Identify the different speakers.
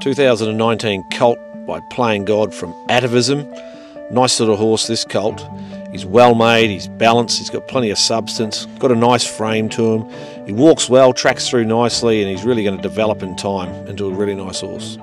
Speaker 1: 2019 colt by Playing God from Atavism. Nice little horse, this colt. He's well made, he's balanced, he's got plenty of substance, got a nice frame to him. He walks well, tracks through nicely, and he's really going to develop in time into a really nice horse.